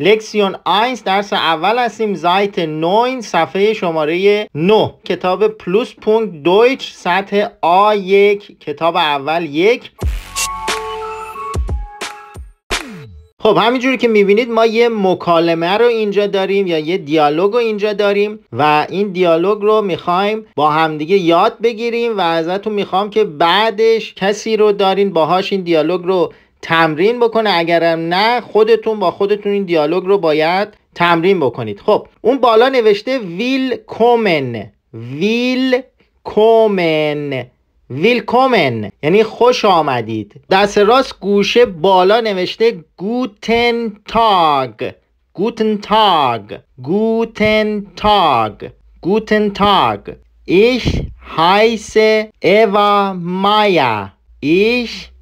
لکسیون 1 درس اول هستیم. زایت 9 صفحه شماره 9 کتاب پلوس پونکت دویچ سطح A1 کتاب اول یک. خب همینجوری که می‌بینید ما یه مکالمه رو اینجا داریم یا یه دیالوگ رو اینجا داریم و این دیالوگ رو می‌خوایم با همدیگه یاد بگیریم و ازتون می‌خوام که بعدش کسی رو دارین باهاش این دیالوگ رو تمرین بکنه. اگرم نه خودتون با خودتون این دیالوگ رو باید تمرین بکنید. خب اون بالا نوشته ویل کومن. ویل کومن. ویلکومن یعنی خوش آمدید. دست راست گوشه بالا نوشته گوتن تاگ. گوتن تاگ. گوتن تاگ. گوتن تاگ. Ich heiße Eva Maya. Ich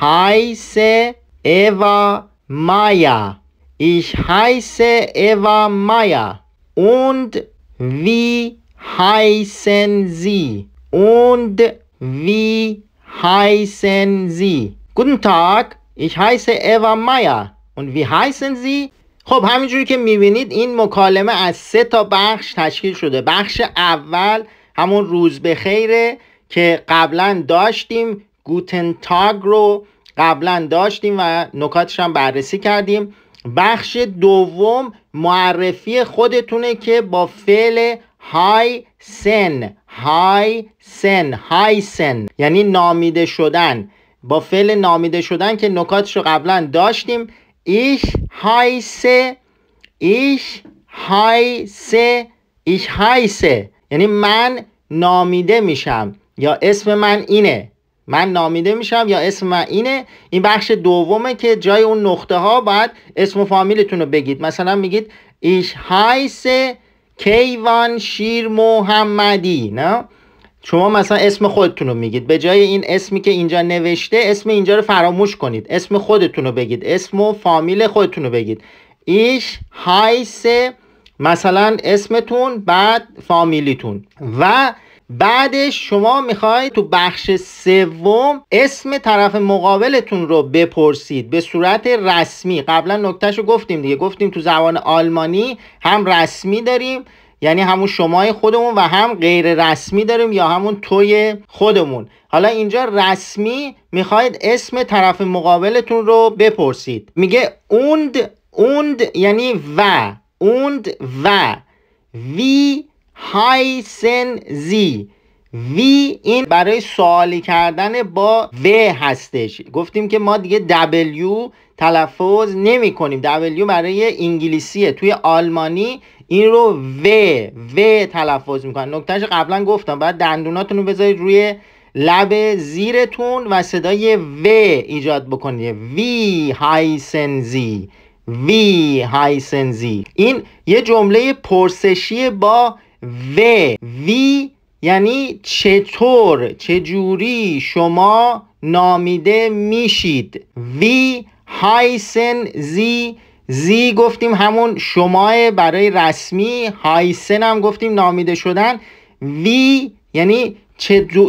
heiße Eva Maya. Ich heiße Eva Maya. Und wie heißen Sie? Und wie heißen Sie? Guten Tag, ich heiße Eva Maya. Und wie heißen Sie? خب همینجوری که می‌بینید این مکالمه از سه تا بخش تشکیل شده بخش اول همون روز به خیره که قبلا داشتیم گوتن تاگ رو قبلا داشتیم و نکاتش هم بررسی کردیم. بخش دوم معرفی خودتونه که با فعل های سن های سن های سن یعنی نامیده شدن. با فعل نامیده شدن که نکاتش رو قبلا داشتیم. ایش سه ایش سه ایش سه. یعنی من نامیده میشم یا اسم من اینه. من نامیده میشم یا اسم من اینه. این بخش دومه که جای اون نقطه ها باید اسم و فامیلتون رو بگید. مثلا میگید ایش سه کیوان شیر محمدی نه؟ شما مثلا اسم خودتون رو میگید. به جای این اسمی که اینجا نوشته اسم اینجا رو فراموش کنید. اسم خودتون رو بگید. اسم و فامیل خودتون رو بگید. ایش هایس مثلا اسمتون بعد فامیلیتون. و بعدش شما می‌خواید تو بخش سوم اسم طرف مقابلتون رو بپرسید به صورت رسمی. قبلا نکتهش رو گفتیم دیگه. گفتیم تو زبان آلمانی هم رسمی داریم یعنی همون شمای خودمون و هم غیر رسمی داریم یا همون توی خودمون. حالا اینجا رسمی می‌خواید اسم طرف مقابلتون رو بپرسید. میگه اوند اوند یعنی و اوند و وی هایسن زی وی این برای سوالی کردن با و هستش. گفتیم که ما دیگه W تلفظ نمی کنیم. W برای انگلیسیه. توی آلمانی این رو و و تلفظ می‌کنن نکتهش قبلا گفتم. باید دندوناتون رو بذارید روی لب زیرتون و صدای و ایجاد بکنید. وی هایسنزی وی هایسنزی این یه جمله پرسشی با و وی یعنی چطور چجوری شما نامیده میشید. وی هایسن زی زی گفتیم همون شماه برای رسمی هایسن هم گفتیم نامیده شدن. وی یعنی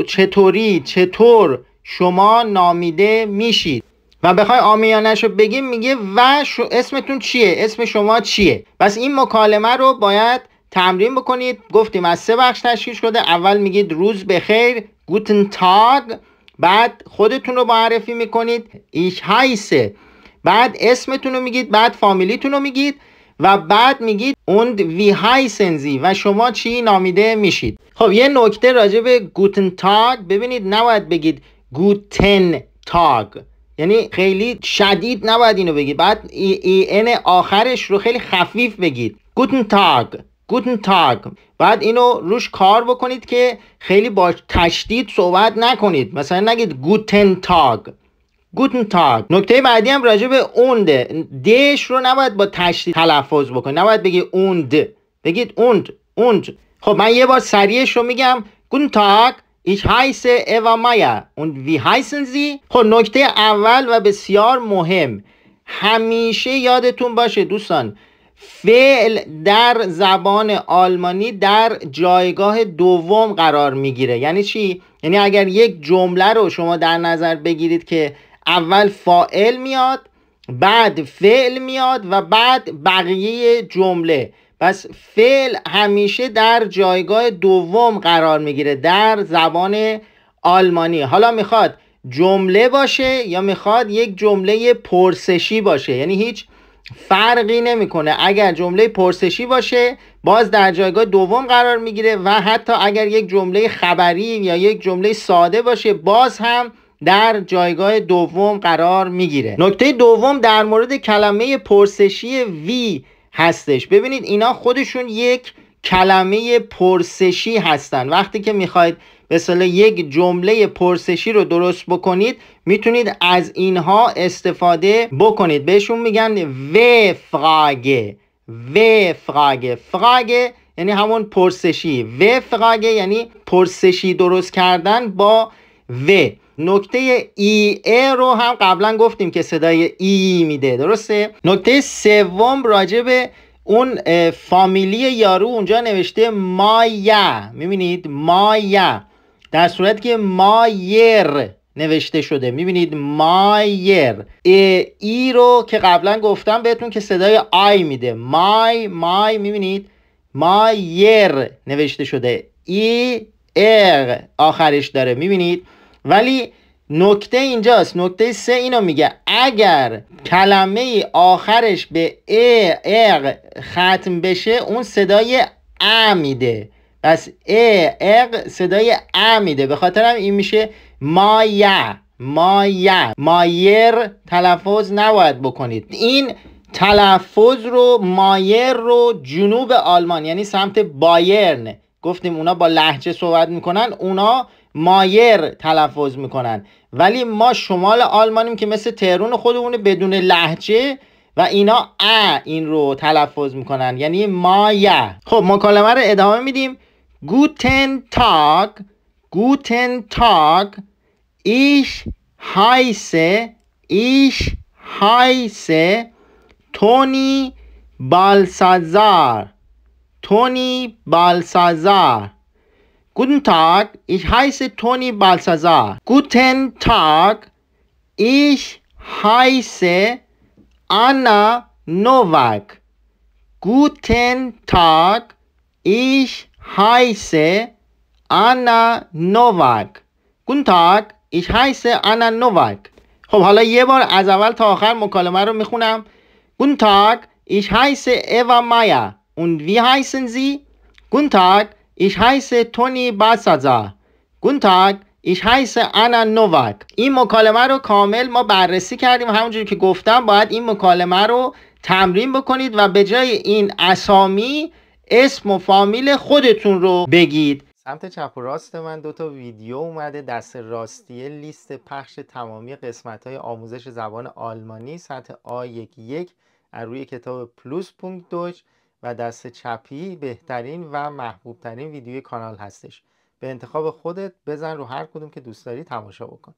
چطوری چطور شما نامیده میشید. و بخوای آمیانش رو بگیم میگه و اسمتون چیه؟ اسم شما چیه؟ پس این مکالمه رو باید تمرین بکنید. گفتیم از سه بخش تشکیل شده. اول میگید روز بخیر گوتن تاگ. بعد خودتون رو معرفی می‌کنید. ایش هایسه. بعد اسمتون رو میگید بعد فامیلیتون رو میگید و بعد میگید اوند وی هایسنزی و شما چی نامیده میشید. خب یه نکته راجع به گوتن تاگ. ببینید نباید بگید گوتن تاگ. یعنی خیلی شدید نباید اینو بگید. بعد ای, ای آخرش رو خیلی خفیف بگید. گوتن تاگ. گوتن تاگ بعد اینو روش کار بکنید که خیلی با تشدید صحبت نکنید. مثلا نگید گوتن تاگ گوتن تاگ نکته بعدی هم راجع به اوند دش رو نباید با تشدید تلفظ بکنید. نباید بگید اوند بگید اوند. اوند. خب من یه بار سریعش رو میگم. گوتن تاگ Ich heiße Eva Maya und wie heißen Sie؟ خب نکته اول و بسیار مهم. همیشه یادتون باشه دوستان فعل در زبان آلمانی در جایگاه دوم قرار می‌گیره. یعنی چی؟ یعنی اگر یک جمله رو شما در نظر بگیرید که اول فائل میاد بعد فعل میاد و بعد بقیه جمله. پس فعل همیشه در جایگاه دوم قرار می‌گیره در زبان آلمانی. حالا می‌خواد جمله باشه یا می‌خواد یک جمله پرسشی باشه؟ یعنی هیچ فرقی نمی‌کنه. اگر جمله پرسشی باشه باز در جایگاه دوم قرار می‌گیره و حتی اگر یک جمله خبری یا یک جمله ساده باشه باز هم در جایگاه دوم قرار می‌گیره. نکته دوم در مورد کلمه پرسشی وی هستش. ببینید اینا خودشون یک کلمه پرسشی هستن. وقتی که می‌خواید مثلا یک جمله پرسشی رو درست بکنید می‌تونید از اینها استفاده بکنید. بهشون میگن و فراگه. و فراگه. فراگه یعنی همون پرسشی. و فراگه یعنی پرسشی درست کردن با و. نکته ای ای رو هم قبلا گفتیم که صدای ای میده. درسته؟ نکته سوم راجع به اون فامیلی یارو اونجا نوشته مایا. می‌بینید؟ مایا. در صورت که مایر نوشته شده. می‌بینید؟ مایر. ای, رو که قبلا گفتم بهتون که صدای آی میده. مای مای می‌بینید؟ مایر نوشته شده. ای ار آخرش داره. می‌بینید؟ ولی نکته اینجاست. نکته سه اینو میگه. اگر کلمه آخرش به ا اق ختم بشه اون صدای ا میده. پس ا اق صدای ا میده. به خاطر این میشه مایا مایا مایر تلفظ نباید بکنید. این تلفظ رو مایر رو جنوب آلمان یعنی سمت بایرن. گفتیم اونا با لحجه صحبت می‌کنن اونا مایر تلفظ می‌کنن. ولی ما شمال آلمانیم که مثل تهرون خودمون بدون لحجه و اینا ا این رو تلفظ می‌کنن. یعنی مایا خب مکالمه رو ادامه میدیم. گوتن تاگ گوتن تاگ ایش هایسه ایش هایسه تونی بالسازار تونی بالسازار Guten Tag, ich heiße Toni Balsazar. Guten Tag, ich heiße Anna Novak. Guten Tag, ich heiße Anna Novak. Guten Tag, ich heiße Anna Novak. خب حالا یه بار از اول تا آخر مکالمه رو میخونم. Guten Tag, ich heiße Eva Meyer. Und wie heißen Sie? Guten Tag, Ich heiße تونی باسازا Guten Tag. Ich heiße Anna Novak. این مکالمه رو کامل ما بررسی کردیم. همونجوری که گفتم باید این مکالمه رو تمرین بکنید و به جای این اسامی اسم و فامیل خودتون رو بگید. سمت چپ و راست من دو تا ویدیو اومده. دست راستی لیست پخش تمامی قسمت های آموزش زبان آلمانی. سطح A11 از روی کتاب پلوس پونکت و دست چپی بهترین و محبوبترین ویدیوی کانال هستش. به انتخاب خودت بزن رو هر کدوم که دوست داری تماشا بکن.